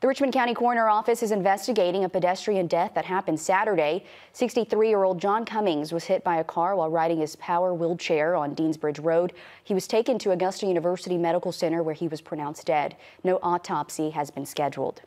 The Richmond County Coroner Office is investigating a pedestrian death that happened Saturday. 63-year-old John Cummings was hit by a car while riding his power wheelchair on Deans Bridge Road. He was taken to Augusta University Medical Center where he was pronounced dead. No autopsy has been scheduled.